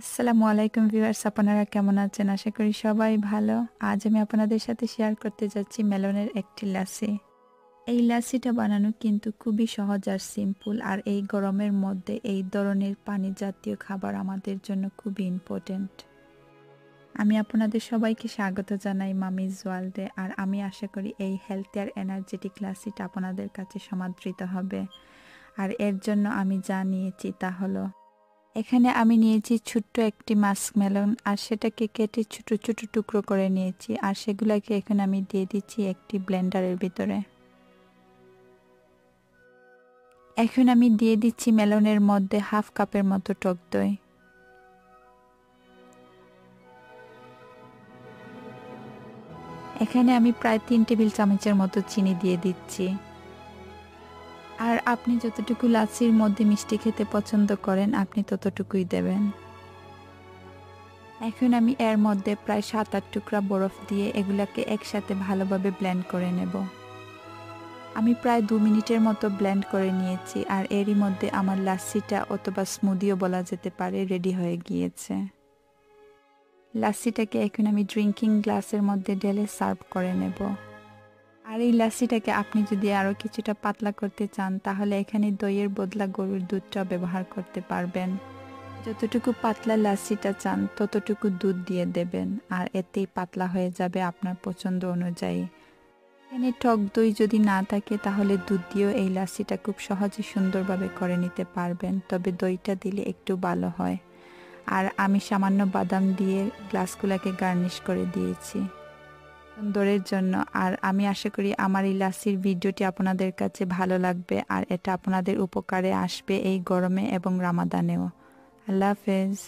আসসালামু আলাইকুম ভিউয়ার্স, আপনারা কেমন আছেন? আশা করি সবাই ভালো। আজ আমি আপনাদের সাথে শেয়ার করতে যাচ্ছি মেলনের একটি লাসি। এই লাসিটা বানানো কিন্তু খুবই সহজ আর সিম্পল, আর এই গরমের মধ্যে এই ধরনের পানি জাতীয় খাবার আমাদের জন্য খুবই ইম্পর্টেন্ট আমি আপনাদের সবাইকে স্বাগত জানাই মামিজ ওয়ার্ল্ডে আর আমি আশা করি এই হেলথ আর এনার্জেটিক লাসিটা আপনাদের কাছে সমাদৃত হবে। আর এর জন্য আমি যা নিয়েছি তা হলো এখানে আমি নিয়েছি ছোট্ট একটি মাস্ক মেলন, আর সেটাকে কেটে ছোট ছোট টুকরো করে নিয়েছি, আর সেগুলোকে এখন আমি দিয়ে দিচ্ছি একটি ব্লেন্ডারের ভিতরে। এখন আমি দিয়ে দিচ্ছি মেলনের মধ্যে হাফ কাপের মতো টক দই। এখানে আমি প্রায় তিন টেবিল চামচের মতো চিনি দিয়ে দিচ্ছি। আর আপনি যতটুকু লাচ্ছির মধ্যে মিষ্টি খেতে পছন্দ করেন, আপনি ততটুকুই দেবেন। এখন আমি এর মধ্যে প্রায় সাত আট টুকরা বরফ দিয়ে এগুলাকে একসাথে ভালোভাবে ব্লেন্ড করে নেব। আমি প্রায় দু মিনিটের মতো ব্লেন্ড করে নিয়েছি আর এরই মধ্যে আমার লাচ্ছিটা অথবা স্মুদিও বলা যেতে পারে রেডি হয়ে গিয়েছে। লাচ্ছিটাকে এখন আমি ড্রিঙ্কিং গ্লাসের মধ্যে ঢেলে সার্ভ করে নেব। আর এই লাসিটাকে আপনি যদি আরও কিছুটা পাতলা করতে চান, তাহলে এখানে দইয়ের বদলা গরুর দুধটা ব্যবহার করতে পারবেন। যতটুকু পাতলা লাসিটা চান, ততটুকু দুধ দিয়ে দেবেন, আর এতেই পাতলা হয়ে যাবে আপনার পছন্দ অনুযায়ী। এখানে টক দই যদি না থাকে, তাহলে দুধ দিয়েও এই লাসিটা খুব সহজে সুন্দরভাবে করে নিতে পারবেন, তবে দইটা দিলে একটু ভালো হয়। আর আমি সামান্য বাদাম দিয়ে গ্লাসগুলোকে গার্নিশ করে দিয়েছি। সুন্দরের জন্য। আর আমি আশা করি আমার এই লাসির ভিডিওটি আপনাদের কাছে ভালো লাগবে আর এটা আপনাদের উপকারে আসবে এই গরমে এবং রামাদানেও। আল্লাহ হাফেজ।